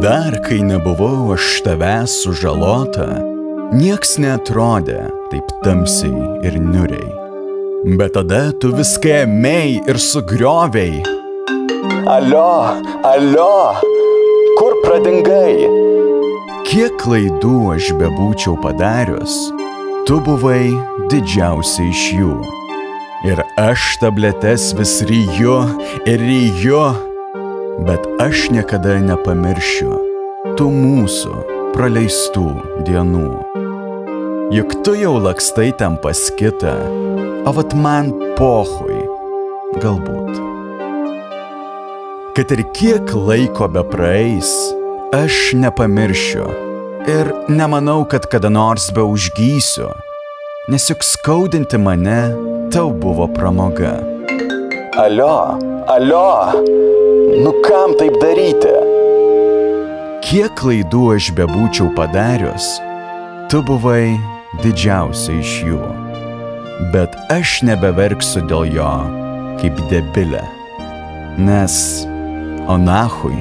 Dar kai nebuvau aš tavęs sužalota, nieks netrodė taip tamsiai ir niuriai. Bet tada tu viską ėmei ir sugrioviai. Alio, alio, kur pradingai? Kiek klaidų aš bebūčiau padarius, tu buvai didžiausia iš jų. Ir aš tabletes vis ryju ir ryju, bet aš niekada nepamiršiu tų mūsų praleistų dienų. Juk tu jau lakstai ten pas kitą, o vat man pohui, galbūt. Kad ir kiek laiko be praeis, aš nepamiršiu ir nemanau, kad kada nors be užgysiu, nes juk skaudinti mane tau buvo pramoga. Alio, alio, nu kam taip daryti? Kiek klaidų aš bebūčiau padarius, tu buvai didžiausia iš jų. Bet aš nebeverksiu dėl jo kaip debilė. Nes, o nahui,